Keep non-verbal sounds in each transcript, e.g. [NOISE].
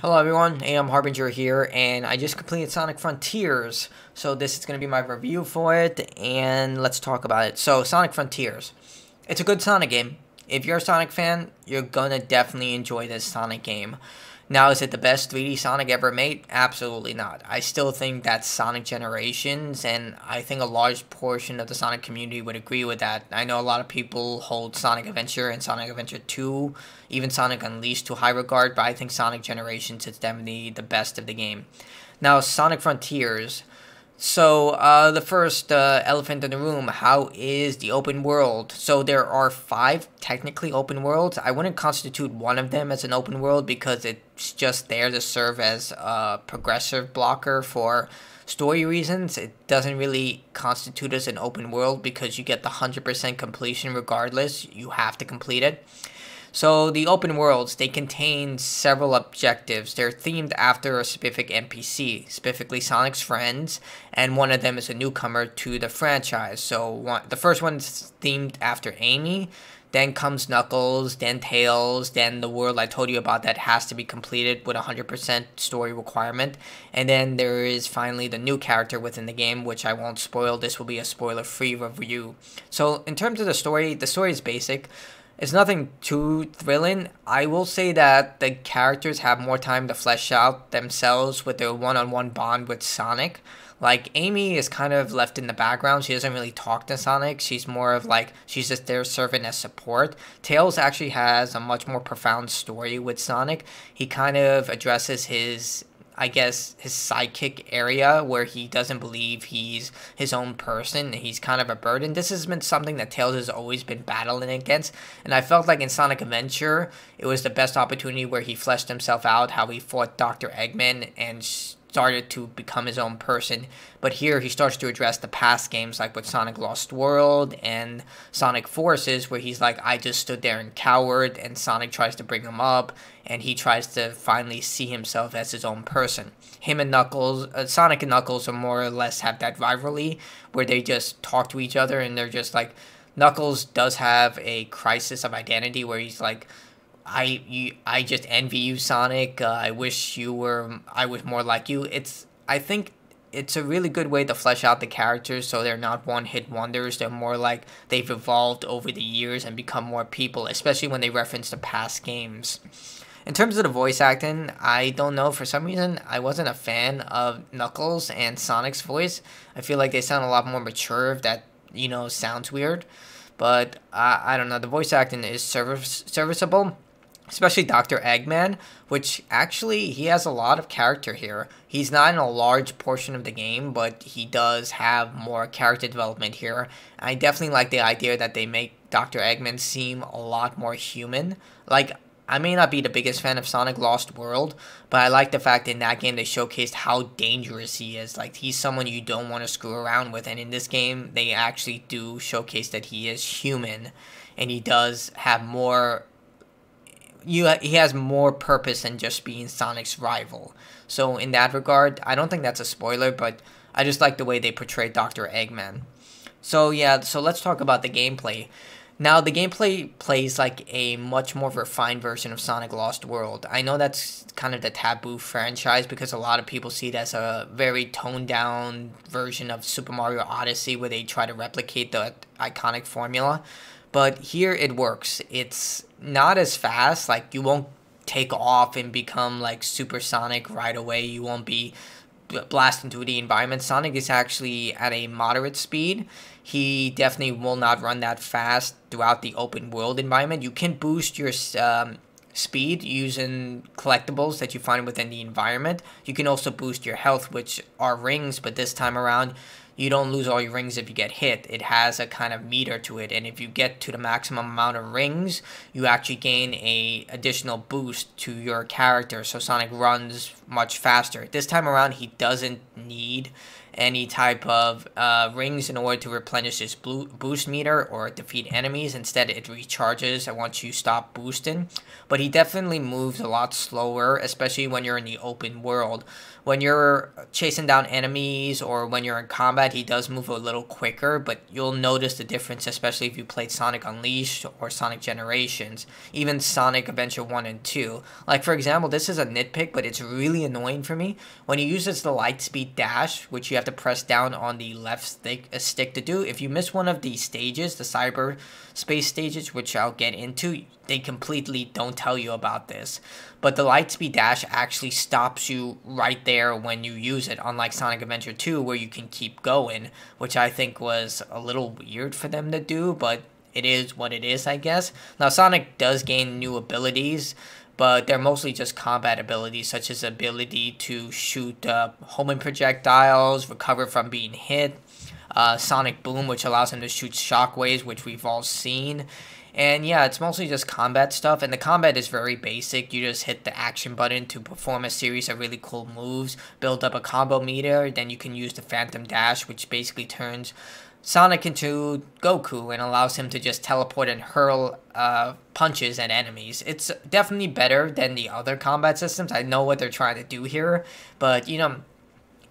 Hello everyone, AM Harbinger here, and I just completed Sonic Frontiers, so this is going to be my review for it, and let's talk about it. So, Sonic Frontiers. It's a good Sonic game. If you're a Sonic fan, you're going to definitely enjoy this Sonic game. Now, is it the best 3D Sonic ever made? Absolutely not. I still think that Sonic Generations, and I think a large portion of the Sonic community would agree with that. I know a lot of people hold Sonic Adventure and Sonic Adventure 2, even Sonic Unleashed to high regard, but I think Sonic Generations is definitely the best of the game. Now, Sonic Frontiers. So, uh, the first uh, elephant in the room, how is the open world? So, there are five technically open worlds. I wouldn't constitute one of them as an open world because it's just there to serve as a progressive blocker for story reasons. It doesn't really constitute as an open world because you get the 100% completion regardless. You have to complete it. So the open worlds, they contain several objectives. They're themed after a specific NPC, specifically Sonic's friends, and one of them is a newcomer to the franchise. So one, the first one's themed after Amy, then comes Knuckles, then Tails, then the world I told you about that has to be completed with a 100% story requirement. And then there is finally the new character within the game, which I won't spoil. This will be a spoiler free review. So, in terms of the story, the story is basic. It's nothing too thrilling. I will say that the characters have more time to flesh out themselves with their one on one bond with Sonic. Like, Amy is kind of left in the background. She doesn't really talk to Sonic. She's more of like, she's just there serving as support. Tails actually has a much more profound story with Sonic. He kind of addresses his I guess, his sidekick area where he doesn't believe he's his own person. He's kind of a burden. This has been something that Tails has always been battling against. And I felt like in Sonic Adventure, it was the best opportunity where he fleshed himself out, how he fought Dr. Eggman and started to become his own person. But here he starts to address the past games like with Sonic Lost World and Sonic Forces, where he's like, I just stood there and cowered, and Sonic tries to bring him up, and he tries to finally see himself as his own person. Him and Knuckles, uh, Sonic and Knuckles, are more or less have that rivalry where they just talk to each other and they're just like, Knuckles does have a crisis of identity where he's like, I you I just envy you, Sonic. Uh, I wish you were I was more like you. It's I think it's a really good way to flesh out the characters so they're not one hit wonders. They're more like they've evolved over the years and become more people, especially when they reference the past games. In terms of the voice acting, I don't know. For some reason, I wasn't a fan of Knuckles and Sonic's voice. I feel like they sound a lot more mature. If that you know sounds weird, but uh, I don't know. The voice acting is service serviceable especially Dr. Eggman, which actually he has a lot of character here. He's not in a large portion of the game, but he does have more character development here. I definitely like the idea that they make Dr. Eggman seem a lot more human. Like, I may not be the biggest fan of Sonic Lost World, but I like the fact in that game they showcased how dangerous he is. Like, he's someone you don't want to screw around with, and in this game, they actually do showcase that he is human, and he does have more you he has more purpose than just being Sonic's rival. So in that regard, I don't think that's a spoiler, but I just like the way they portray Dr. Eggman. So yeah, so let's talk about the gameplay. Now the gameplay plays like a much more refined version of Sonic Lost World. I know that's kind of the taboo franchise because a lot of people see it as a very toned down version of Super Mario Odyssey where they try to replicate the iconic formula. But here it works. It's not as fast. Like you won't take off and become like supersonic right away. You won't be blasting through the environment. Sonic is actually at a moderate speed. He definitely will not run that fast throughout the open world environment. You can boost your um, speed using collectibles that you find within the environment. You can also boost your health, which are rings, but this time around you don't lose all your rings if you get hit. It has a kind of meter to it, and if you get to the maximum amount of rings, you actually gain a additional boost to your character. So Sonic runs much faster. This time around, he doesn't need any type of uh, rings in order to replenish his boost meter or defeat enemies. Instead, it recharges once you stop boosting. But he definitely moves a lot slower, especially when you're in the open world. When you're chasing down enemies or when you're in combat, he does move a little quicker, but you'll notice the difference, especially if you played Sonic Unleashed or Sonic Generations, even Sonic Adventure 1 and 2. Like, for example, this is a nitpick, but it's really annoying for me. When he uses the Lightspeed Dash, which you have to press down on the left stick, uh, stick to do, if you miss one of the stages, the cyber space stages, which I'll get into, they completely don't tell you about this. But the Lightspeed Dash actually stops you right there when you use it, unlike Sonic Adventure 2, where you can keep going, which I think was a little weird for them to do, but it is what it is, I guess. Now, Sonic does gain new abilities, but they're mostly just combat abilities, such as ability to shoot uh, homing projectiles, recover from being hit, uh, Sonic Boom, which allows him to shoot shockwaves, which we've all seen. And yeah, it's mostly just combat stuff, and the combat is very basic. You just hit the action button to perform a series of really cool moves, build up a combo meter, then you can use the Phantom Dash, which basically turns Sonic into Goku and allows him to just teleport and hurl uh, punches at enemies. It's definitely better than the other combat systems. I know what they're trying to do here, but you know,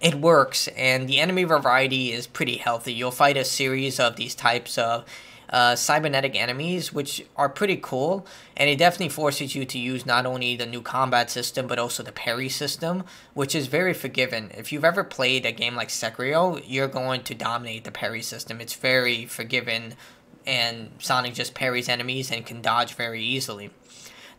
it works, and the enemy variety is pretty healthy. You'll fight a series of these types of uh, cybernetic enemies, which are pretty cool, and it definitely forces you to use not only the new combat system but also the parry system, which is very forgiving. If you've ever played a game like Sekiro, you're going to dominate the parry system. It's very forgiving, and Sonic just parries enemies and can dodge very easily.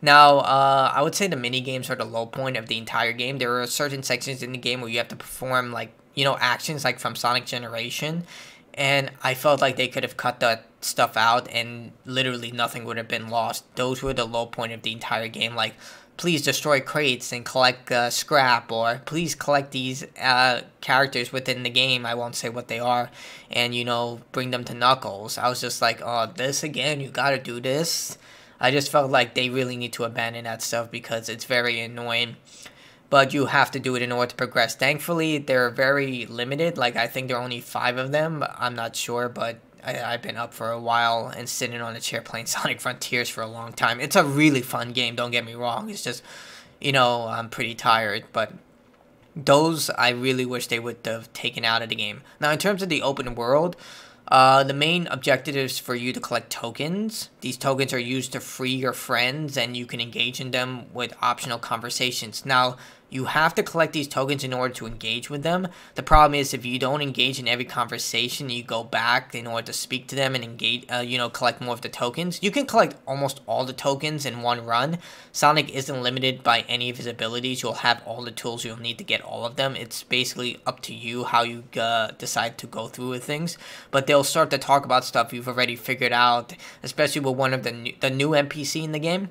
Now, uh, I would say the mini games are the low point of the entire game. There are certain sections in the game where you have to perform like you know actions like from Sonic Generation, and I felt like they could have cut that stuff out and literally nothing would have been lost. Those were the low point of the entire game. Like, please destroy crates and collect uh, scrap, or please collect these uh, characters within the game. I won't say what they are, and you know, bring them to Knuckles. I was just like, oh, this again? You gotta do this? I just felt like they really need to abandon that stuff because it's very annoying but you have to do it in order to progress. Thankfully, they're very limited. Like, I think there are only five of them. I'm not sure, but I, have been up for a while and sitting on a chair [LAUGHS] playing Sonic Frontiers for a long time. It's a really fun game, don't get me wrong. It's just, you know, I'm pretty tired, but those I really wish they would have taken out of the game. Now, in terms of the open world, uh, the main objective is for you to collect tokens. These tokens are used to free your friends, and you can engage in them with optional conversations. Now, you have to collect these tokens in order to engage with them. The problem is if you don't engage in every conversation, you go back in order to speak to them and engage, uh, you know, collect more of the tokens. You can collect almost all the tokens in one run. Sonic isn't limited by any of his abilities. You'll have all the tools you'll need to get all of them. It's basically up to you how you uh, decide to go through with things. But they'll start to talk about stuff you've already figured out, especially with one of the new, the new NPC in the game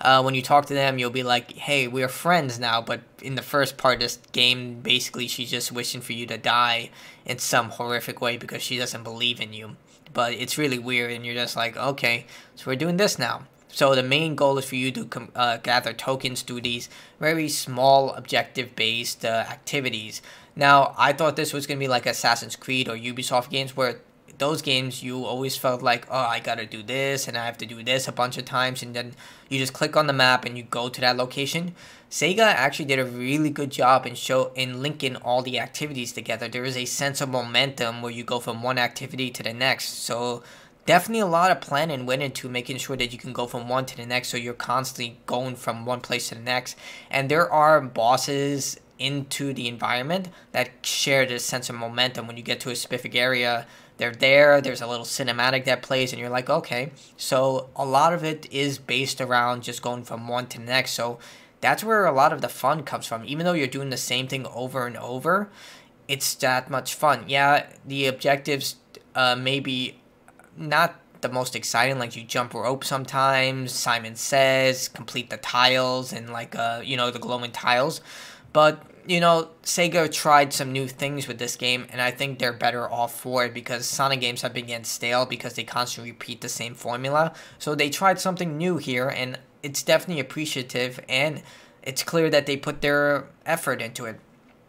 uh, when you talk to them, you'll be like, hey, we're friends now. But in the first part of this game, basically, she's just wishing for you to die in some horrific way because she doesn't believe in you. But it's really weird, and you're just like, okay, so we're doing this now. So the main goal is for you to uh, gather tokens through these very small objective-based uh, activities. Now, I thought this was going to be like Assassin's Creed or Ubisoft games where those games you always felt like oh i gotta do this and i have to do this a bunch of times and then you just click on the map and you go to that location. Sega actually did a really good job in show in linking all the activities together. There is a sense of momentum where you go from one activity to the next. So definitely a lot of planning went into making sure that you can go from one to the next so you're constantly going from one place to the next. And there are bosses into the environment that share this sense of momentum when you get to a specific area they're there there's a little cinematic that plays and you're like okay. So a lot of it is based around just going from one to the next. So that's where a lot of the fun comes from. Even though you're doing the same thing over and over it's that much fun. Yeah the objectives uh, maybe not the most exciting like you jump rope sometimes simon says complete the tiles and like uh you know the glowing tiles. But you know, Sega tried some new things with this game, and I think they're better off for it because Sonic games have been getting stale because they constantly repeat the same formula. So they tried something new here, and it's definitely appreciative, and it's clear that they put their effort into it.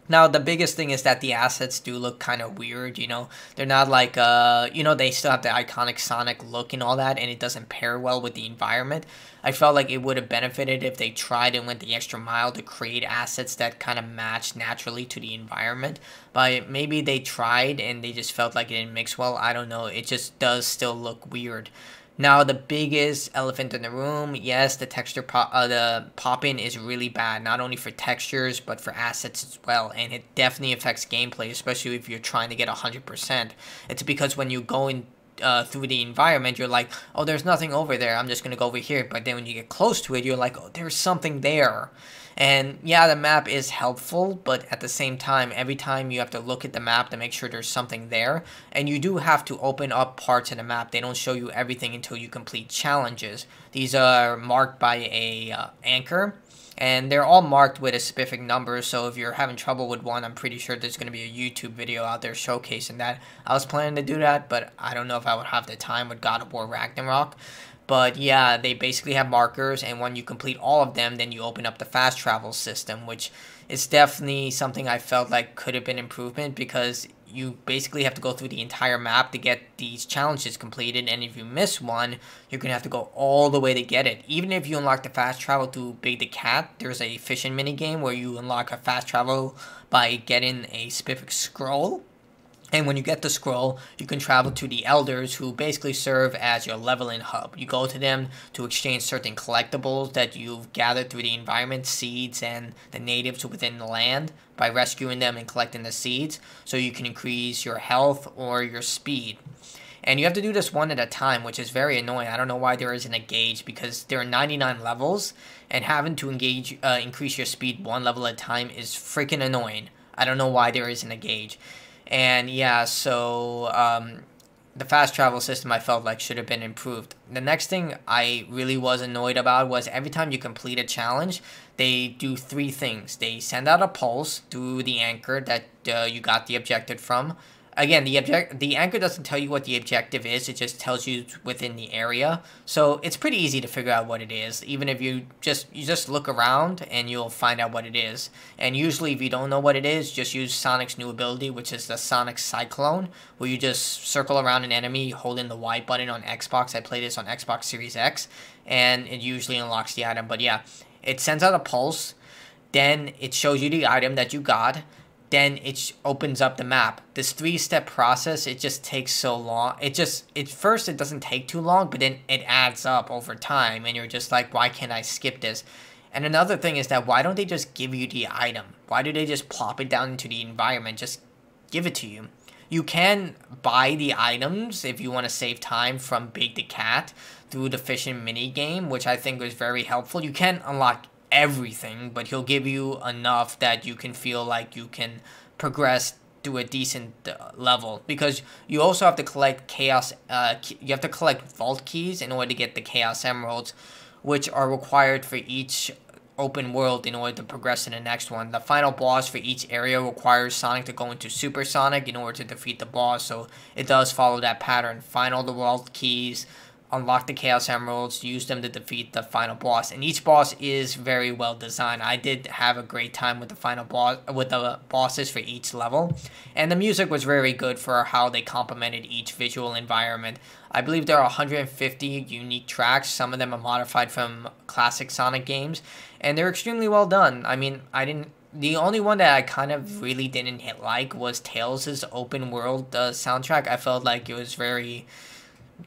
Now the biggest thing is that the assets do look kind of weird, you know. They're not like uh, you know, they still have the iconic Sonic look and all that and it doesn't pair well with the environment. I felt like it would have benefited if they tried and went the extra mile to create assets that kind of match naturally to the environment. But maybe they tried and they just felt like it didn't mix well. I don't know. It just does still look weird. Now the biggest elephant in the room, yes, the texture pop, uh, the popping is really bad, not only for textures but for assets as well, and it definitely affects gameplay, especially if you're trying to get hundred percent. It's because when you go in uh, through the environment, you're like, oh, there's nothing over there. I'm just gonna go over here. But then when you get close to it, you're like, oh, there's something there. And yeah, the map is helpful, but at the same time, every time you have to look at the map to make sure there's something there. And you do have to open up parts of the map. They don't show you everything until you complete challenges. These are marked by a uh, anchor. And they're all marked with a specific number, so if you're having trouble with one, I'm pretty sure there's going to be a YouTube video out there showcasing that. I was planning to do that, but I don't know if I would have the time with God of War Ragnarok. But yeah, they basically have markers, and when you complete all of them, then you open up the fast travel system, which is definitely something I felt like could have been improvement because you basically have to go through the entire map to get these challenges completed, and if you miss one, you're gonna have to go all the way to get it. Even if you unlock the fast travel to Big the Cat, there's a fishing mini game where you unlock a fast travel by getting a specific scroll and when you get the scroll, you can travel to the elders who basically serve as your leveling hub. You go to them to exchange certain collectibles that you've gathered through the environment, seeds, and the natives within the land by rescuing them and collecting the seeds so you can increase your health or your speed. And you have to do this one at a time, which is very annoying. I don't know why there isn't a gauge because there are 99 levels, and having to engage uh, increase your speed one level at a time is freaking annoying. I don't know why there isn't a gauge. And yeah, so um, the fast travel system I felt like should have been improved. The next thing I really was annoyed about was every time you complete a challenge, they do three things. They send out a pulse through the anchor that uh, you got the objective from again, the object the anchor doesn't tell you what the objective is. It just tells you within the area. So it's pretty easy to figure out what it is. Even if you just you just look around and you'll find out what it is. And usually, if you don't know what it is, just use Sonic's new ability, which is the Sonic Cyclone, where you just circle around an enemy holding the Y button on Xbox. I play this on Xbox Series X, and it usually unlocks the item. But yeah, it sends out a pulse. Then it shows you the item that you got then it opens up the map. This three step process, it just takes so long. It just, at first, it doesn't take too long, but then it adds up over time, and you're just like, why can't I skip this? And another thing is that why don't they just give you the item? Why do they just plop it down into the environment? Just give it to you. You can buy the items if you want to save time from Big the Cat through the fishing mini game, which I think was very helpful. You can unlock everything, but he'll give you enough that you can feel like you can progress to a decent uh, level. Because you also have to collect chaos uh, you have to collect vault keys in order to get the chaos emeralds which are required for each open world in order to progress to the next one. The final boss for each area requires sonic to go into supersonic in order to defeat the boss so it does follow that pattern. Find all the vault keys unlock the Chaos Emeralds, use them to defeat the final boss. And each boss is very well designed. I did have a great time with the final boss with the bosses for each level. And the music was very good for how they complemented each visual environment. I believe there are 150 unique tracks. Some of them are modified from classic Sonic games, and they're extremely well done. I mean, I didn't the only one that I kind of really didn't hit like was Tails' open world uh, soundtrack. I felt like it was very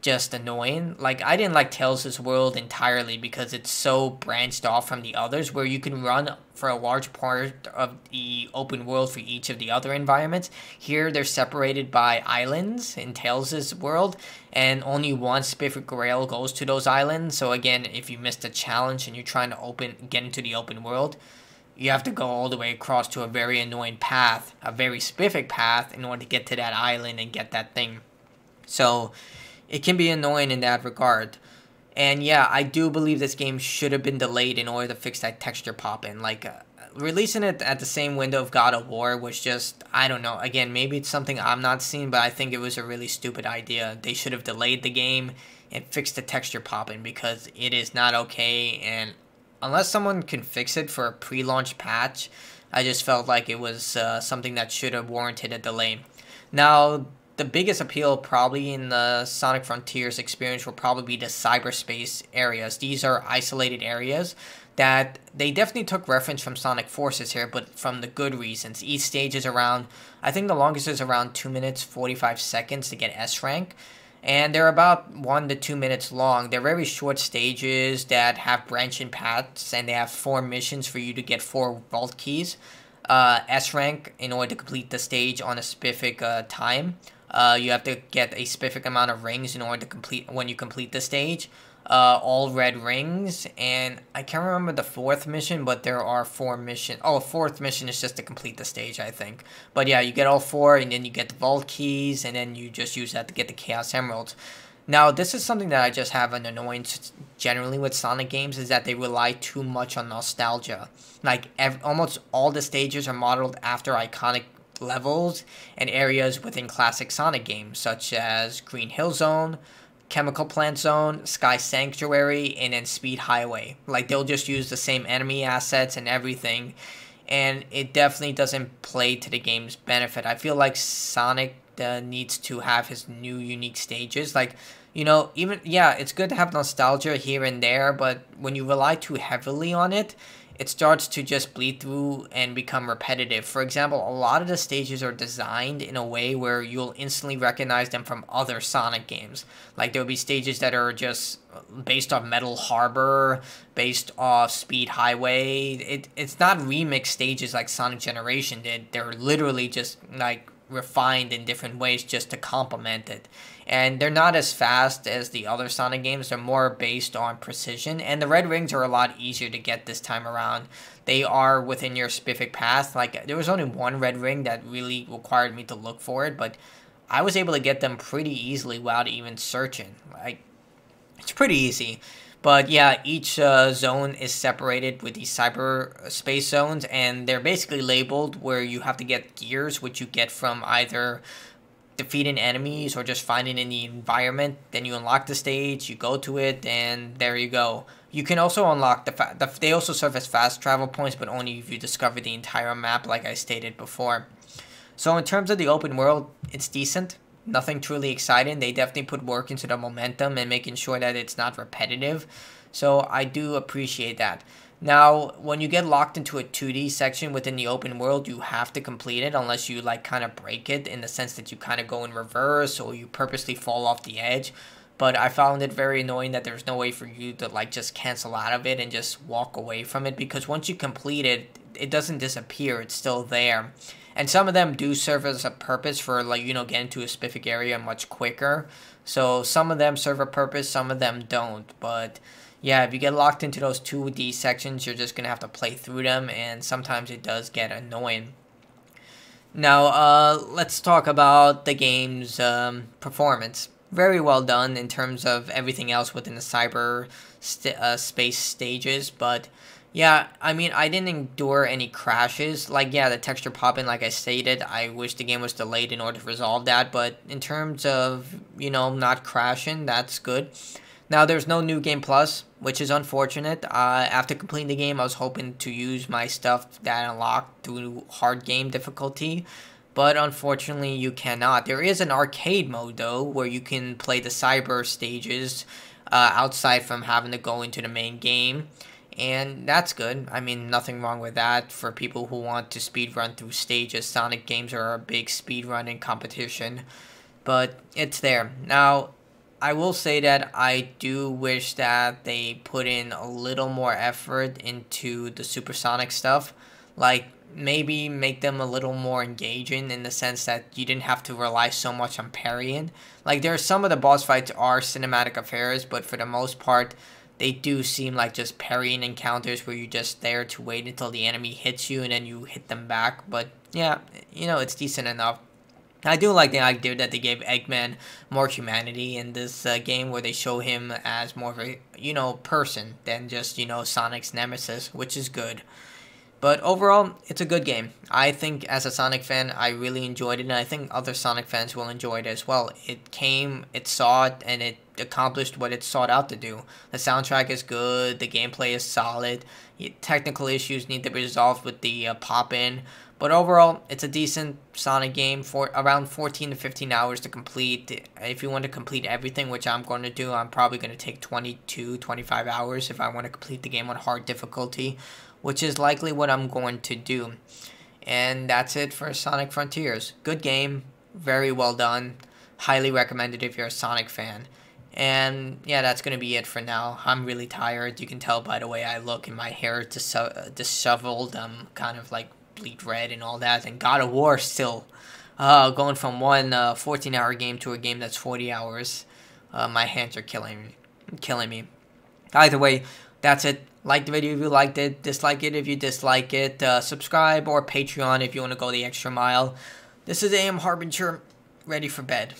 just annoying. Like I didn't like Tails' world entirely because it's so branched off from the others where you can run for a large part of the open world for each of the other environments. Here they're separated by islands in Tails' world and only one specific rail goes to those islands. So again, if you missed a challenge and you're trying to open get into the open world, you have to go all the way across to a very annoying path, a very specific path in order to get to that island and get that thing. So it can be annoying in that regard. And yeah, I do believe this game should have been delayed in order to fix that texture pop in. Like, uh, releasing it at the same window of God of War was just, I don't know. Again, maybe it's something I'm not seeing, but I think it was a really stupid idea. They should have delayed the game and fixed the texture popping because it is not okay. And unless someone can fix it for a pre-launch patch, I just felt like it was uh, something that should have warranted a delay. Now, the biggest appeal probably in the Sonic Frontiers experience will probably be the cyberspace areas. These are isolated areas that they definitely took reference from Sonic Forces here, but from the good reasons. Each stage is around, I think the longest is around 2 minutes 45 seconds to get S rank and they're about one to two minutes long. They're very short stages that have branching paths, and they have four missions for you to get four vault keys, uh, S rank in order to complete the stage on a specific uh, time. Uh, you have to get a specific amount of rings in order to complete when you complete the stage uh, all red rings, and I can't remember the fourth mission, but there are four missions. Oh, fourth mission is just to complete the stage, I think. But yeah, you get all four, and then you get the vault keys, and then you just use that to get the Chaos Emeralds. Now, this is something that I just have an annoyance generally with Sonic games, is that they rely too much on nostalgia. Like, almost all the stages are modeled after iconic levels and areas within classic Sonic games, such as Green Hill Zone, Chemical Plant Zone, Sky Sanctuary, and then Speed Highway. Like they'll just use the same enemy assets and everything, and it definitely doesn't play to the game's benefit. I feel like Sonic uh, needs to have his new unique stages. Like, you know, even yeah, it's good to have nostalgia here and there, but when you rely too heavily on it, it starts to just bleed through and become repetitive. For example, a lot of the stages are designed in a way where you'll instantly recognize them from other Sonic games. Like there'll be stages that are just based off Metal Harbor, based off Speed Highway. It it's not remix stages like Sonic Generation did. They're literally just like refined in different ways just to complement it. And they're not as fast as the other Sonic games. They're more based on precision. And the red rings are a lot easier to get this time around. They are within your specific path. Like, there was only one red ring that really required me to look for it, but I was able to get them pretty easily without even searching. Like, it's pretty easy. But yeah, each uh, zone is separated with these cyberspace zones, and they're basically labeled where you have to get gears, which you get from either defeating enemies or just finding in the environment. Then you unlock the stage, you go to it, and there you go. You can also unlock the, the they also serve as fast travel points, but only if you discover the entire map, like I stated before. So in terms of the open world, it's decent nothing truly exciting. They definitely put work into the momentum and making sure that it's not repetitive. So I do appreciate that. Now, when you get locked into a 2D section within the open world, you have to complete it unless you like kind of break it in the sense that you kind of go in reverse or you purposely fall off the edge. But I found it very annoying that there's no way for you to like just cancel out of it and just walk away from it because once you complete it, it doesn't disappear. It's still there and some of them do serve as a purpose for like you know getting to a specific area much quicker. So some of them serve a purpose some of them don't. But yeah if you get locked into those 2d sections you're just gonna have to play through them and sometimes it does get annoying. Now uh, let's talk about the game's um, performance. Very well done in terms of everything else within the cyber st- uh, space stages but yeah, I mean, I didn't endure any crashes. Like, yeah, the texture popping, like I stated, I wish the game was delayed in order to resolve that. But in terms of, you know, not crashing, that's good. Now, there's no new game plus, which is unfortunate. Uh, after completing the game, I was hoping to use my stuff that unlocked through hard game difficulty. But unfortunately, you cannot. There is an arcade mode, though, where you can play the cyber stages uh, outside from having to go into the main game and that's good. I mean, nothing wrong with that for people who want to speed run through stages. Sonic games are a big speed running competition, but it's there. Now, I will say that I do wish that they put in a little more effort into the supersonic stuff. Like, maybe make them a little more engaging in the sense that you didn't have to rely so much on parrying. Like, there are some of the boss fights are cinematic affairs, but for the most part, they do seem like just parrying encounters where you're just there to wait until the enemy hits you and then you hit them back. But yeah, you know, it's decent enough. I do like the idea that they gave Eggman more humanity in this uh, game where they show him as more of a, you know, person than just, you know, Sonic's nemesis, which is good. But overall, it's a good game. I think as a Sonic fan, I really enjoyed it, and I think other Sonic fans will enjoy it as well. It came, it saw it, and it accomplished what it sought out to do. The soundtrack is good, the gameplay is solid. Technical issues need to be resolved with the uh, pop in, but overall, it's a decent Sonic game for around 14 to 15 hours to complete. If you want to complete everything, which I'm going to do, I'm probably going to take 22, 25 hours if I want to complete the game on hard difficulty, which is likely what I'm going to do. And that's it for Sonic Frontiers. Good game, very well done. Highly recommended if you're a Sonic fan. And yeah, that's going to be it for now. I'm really tired. You can tell by the way I look and my hair dis- disheveled. I'm kind of like bleed red and all that. And God of War still uh, going from one uh, 14 hour game to a game that's 40 hours. Uh, my hands are killing me. Killing me. Either way, that's it. Like the video if you liked it. Dislike it if you dislike it. Uh, subscribe or Patreon if you want to go the extra mile. This is AM Harbinger, ready for bed.